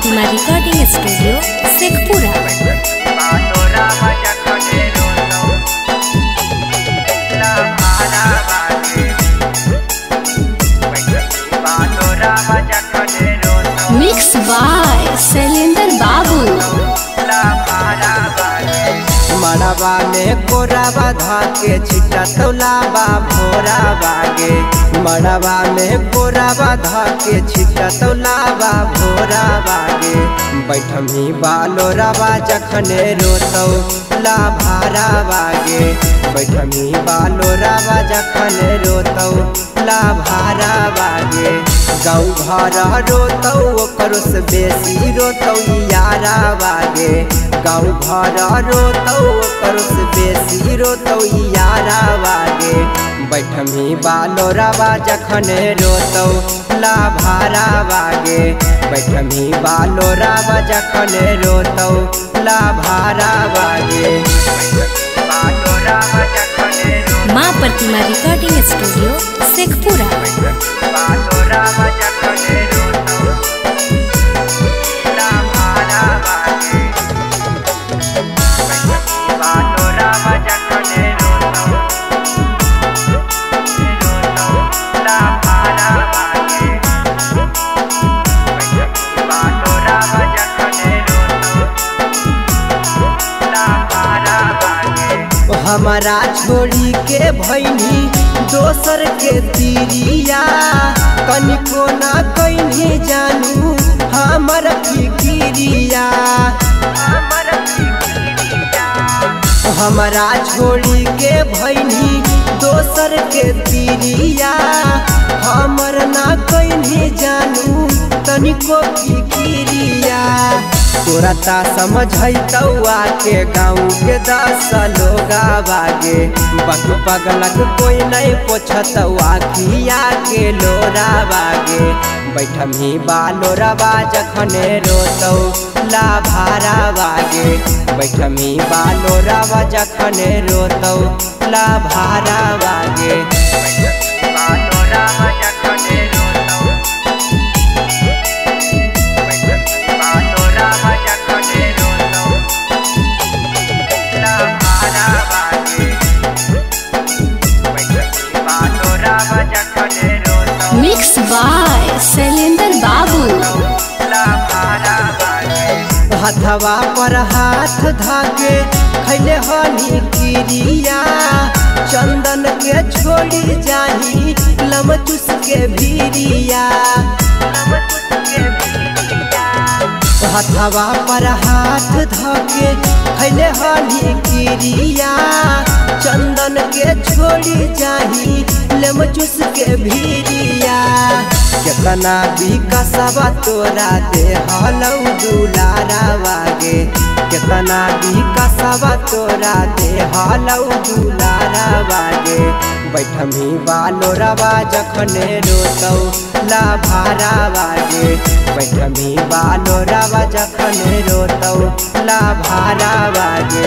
प्रतिमा recording studio Sheikhpura मड़वा में कोरावा धाके छिटा तौलावा भोरा बागे। मड़वा में कोरावा धाके छिटा तौलावा भोरा बागे। बैठमी बालो रवा जखने रोतौ भारा बागे बैठमी बालो रवा जखने रोतौ ला भारा बागे गाँव घर रोतौ ओकर से बेसी रोतौ यारा बागे। गाँव घर रोतौ, ओकर से बेसी रोतौ, यारा बागे। बैठमी बालो रवा जखने रोतौ, ला भारा बागे। बैठमी बालो रवा जखने रोतौ, ला भारा बागे। माँ प्रतिमा रिकॉर्डिंग स्टूडियो, शेखपुरा। हमारा छोड़ी के भैनी, दोसर के तिरिया। कनिको ना कहीं जानू, हमर फिकिरिया। हमर हमारा छोड़ी के भैनी, दोसर के तिरिया। हमर ना कैनी जानू तनिको फिकिरिया तोरा ता समझैतौआ के गाँव के दस लोगा बागे। बक पगलक कोई नहीं पोछतौआ खिया के लोरा बागे। बैठमी बालो रवा जखने रोतौ ला भारा बागे। बैठमी बालो रवा जखने रोतौ ला भारा बागे। मिक्स हथवा पर हाथ धाके खैले हनी किरिया चंदन के छोड़ी जाही के भीरिया। हथवा पर हाथ धके खैले हनी किरिया, चंदन के छोड़ी जाही, लमचुस के भीरिया। केतना विकसवा तोरा दे हलौ दुलारा वागे। केतना विकसवा तोरा दे हलौ दुलारा वागे। बैठमी बालो रवा जखने रोतौ ला वागे बैठमी बालो रवा जखन रोतौ ला भारा वागे